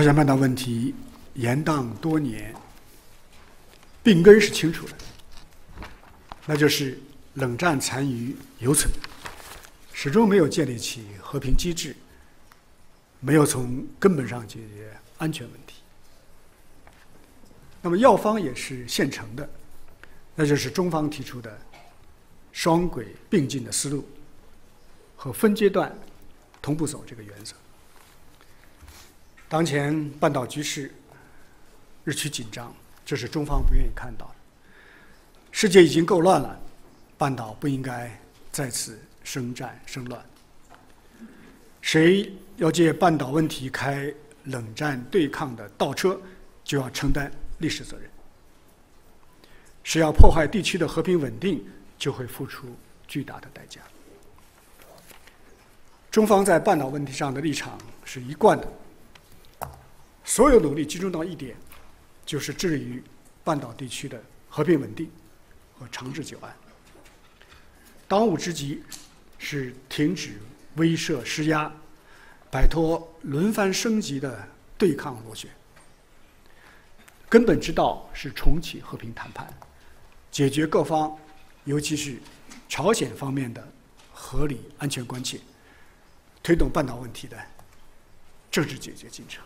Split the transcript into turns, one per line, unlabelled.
朝鲜半岛问题延宕多年，病根是清楚的，那就是冷战残余犹存，始终没有建立起和平机制，没有从根本上解决安全问题。那么药方也是现成的，那就是中方提出的双轨并进的思路和分阶段同步走这个原则。当前半岛局势日趋紧张，这是中方不愿意看到的。世界已经够乱了，半岛不应该再次生战生乱。谁要借半岛问题开冷战对抗的倒车，就要承担历史责任。谁要破坏地区的和平稳定，就会付出巨大的代价。中方在半岛问题上的立场是一贯的。所有努力集中到一点，就是致力于半岛地区的和平稳定和长治久安。当务之急是停止威慑施压，摆脱轮番升级的对抗螺旋。根本之道是重启和平谈判，解决各方，尤其是朝鲜方面的合理安全关切，推动半岛问题的政治解决进程。